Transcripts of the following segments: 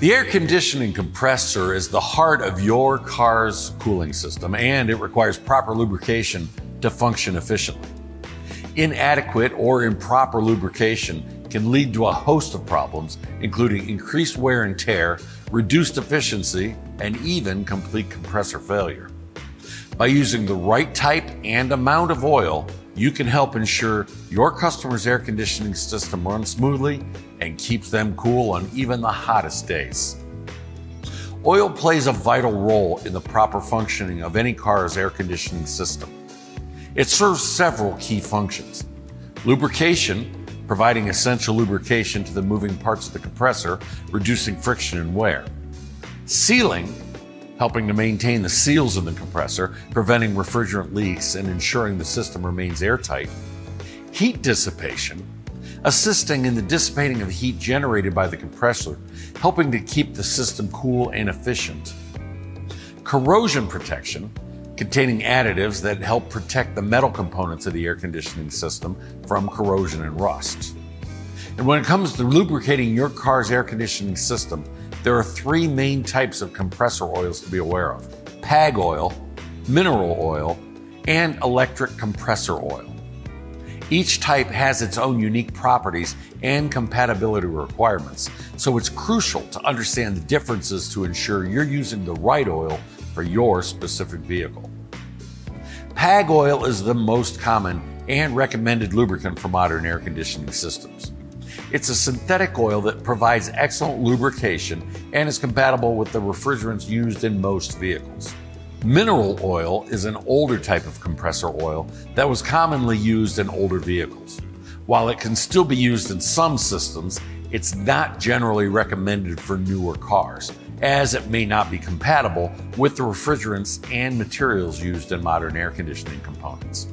The air conditioning compressor is the heart of your car's cooling system and it requires proper lubrication to function efficiently. Inadequate or improper lubrication can lead to a host of problems, including increased wear and tear, reduced efficiency, and even complete compressor failure. By using the right type and amount of oil, you can help ensure your customer's air conditioning system runs smoothly and keeps them cool on even the hottest days. Oil plays a vital role in the proper functioning of any car's air conditioning system. It serves several key functions. Lubrication, providing essential lubrication to the moving parts of the compressor, reducing friction and wear. Sealing, helping to maintain the seals in the compressor, preventing refrigerant leaks and ensuring the system remains airtight. Heat dissipation, assisting in the dissipating of heat generated by the compressor, helping to keep the system cool and efficient. Corrosion protection, containing additives that help protect the metal components of the air conditioning system from corrosion and rust. And when it comes to lubricating your car's air conditioning system, there are three main types of compressor oils to be aware of PAG oil, mineral oil, and electric compressor oil. Each type has its own unique properties and compatibility requirements, so it's crucial to understand the differences to ensure you're using the right oil for your specific vehicle. PAG oil is the most common and recommended lubricant for modern air conditioning systems. It's a synthetic oil that provides excellent lubrication and is compatible with the refrigerants used in most vehicles. Mineral oil is an older type of compressor oil that was commonly used in older vehicles. While it can still be used in some systems, it's not generally recommended for newer cars, as it may not be compatible with the refrigerants and materials used in modern air conditioning components.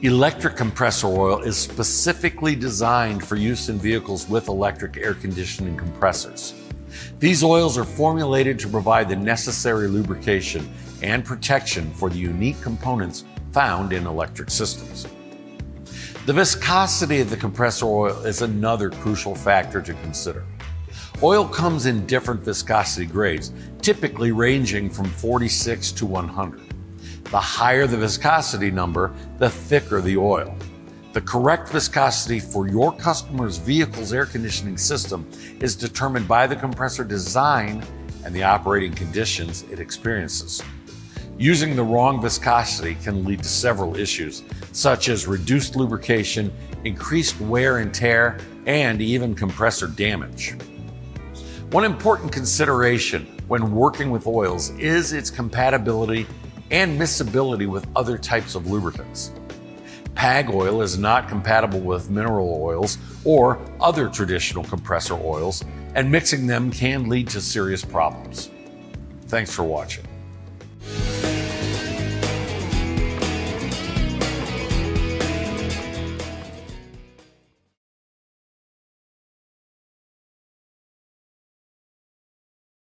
Electric compressor oil is specifically designed for use in vehicles with electric air conditioning compressors. These oils are formulated to provide the necessary lubrication and protection for the unique components found in electric systems. The viscosity of the compressor oil is another crucial factor to consider. Oil comes in different viscosity grades, typically ranging from 46 to 100. The higher the viscosity number, the thicker the oil. The correct viscosity for your customer's vehicle's air conditioning system is determined by the compressor design and the operating conditions it experiences. Using the wrong viscosity can lead to several issues, such as reduced lubrication, increased wear and tear, and even compressor damage. One important consideration when working with oils is its compatibility and miscibility with other types of lubricants. PAG oil is not compatible with mineral oils or other traditional compressor oils, and mixing them can lead to serious problems. Thanks for watching.